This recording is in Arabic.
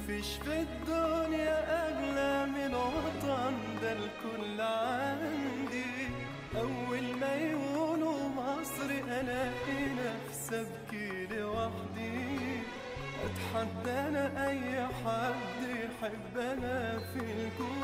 مفيش في الدنيا أغلى من وطن ده الكل عندي. أول ما يقولوا مصر ألاقي نفسي أبكي لوحدي. أتحدى أنا أي حد يحب أنا في الكون.